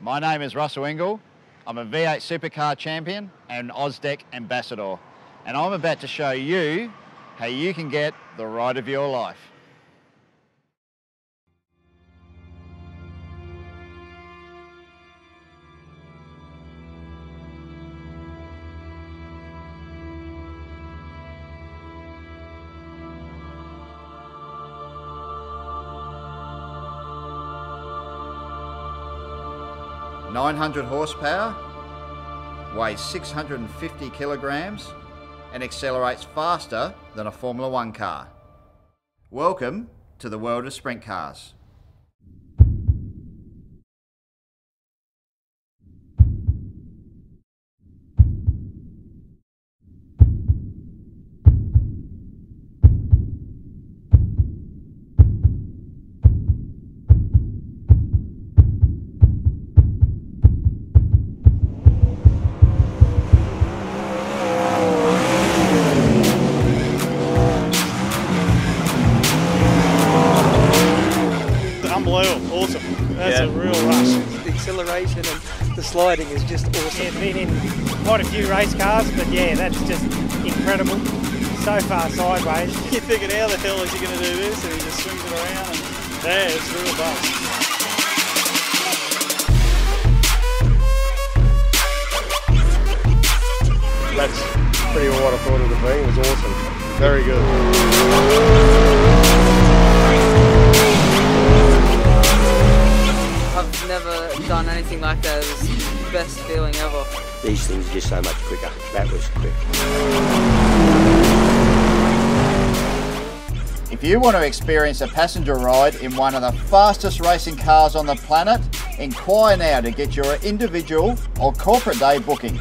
My name is Russell Ingall. I'm a V8 Supercar champion and AusDeck ambassador. And I'm about to show you how you can get the ride of your life. Nine hundred horsepower, weighs 650 kilograms, and accelerates faster than a Formula One car. Welcome to the world of sprint cars. Unbelievable, awesome. That's Yeah. a real rush. The acceleration and the sliding is just awesome. Yeah, been in quite a few race cars, but yeah, that's just incredible. So far sideways. You're thinking, how the hell is he going to do this? And he just swings it around. And yeah, it's real buzz. That's pretty what I thought it would be. It was awesome. Very good. I've done anything like that. It was the best feeling ever. These things are just so much quicker. That was quick. If you want to experience a passenger ride in one of the fastest racing cars on the planet, inquire now to get your individual or corporate day booking.